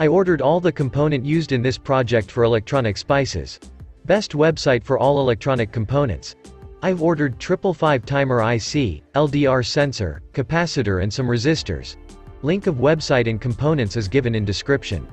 I ordered all the component used in this project for electronic spices. Best website for all electronic components. I've ordered triple five timer IC, LDR sensor, capacitor and some resistors. Link of website and components is given in description.